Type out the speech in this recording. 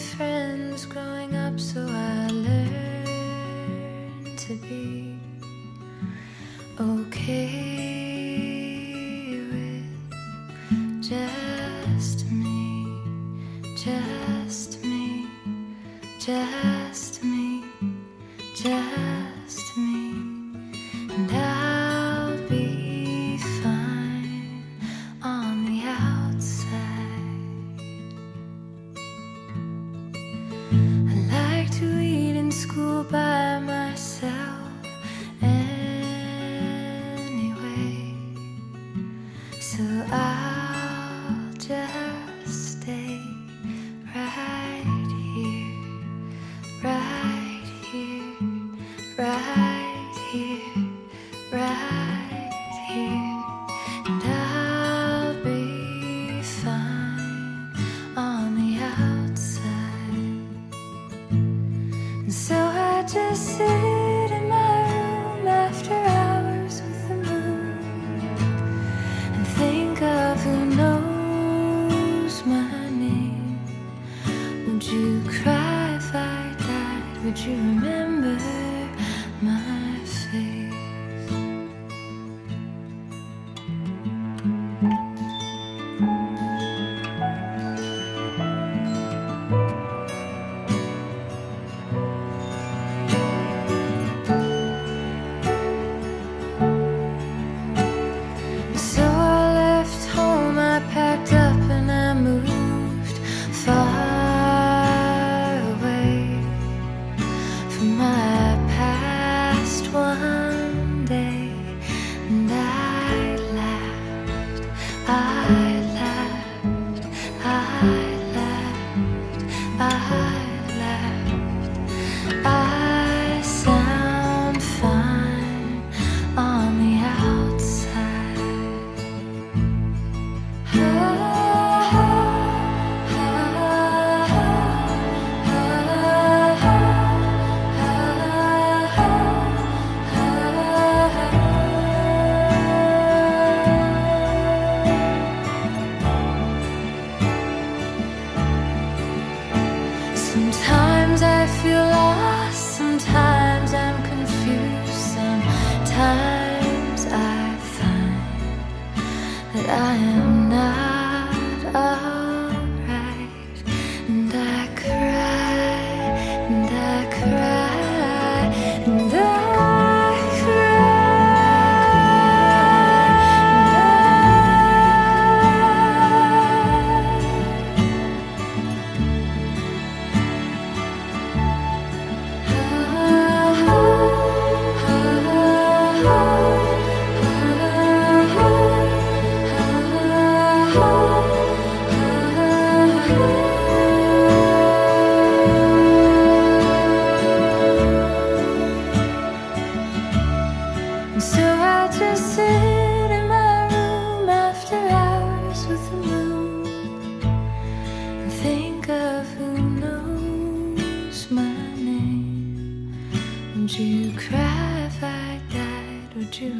friends growing up, so I learned to be okay with just me, just me, just. sit in my room after hours with the moon and think of who knows my name. Would you cry if I died? Would you remember? smile. Would you cry if I died? Would you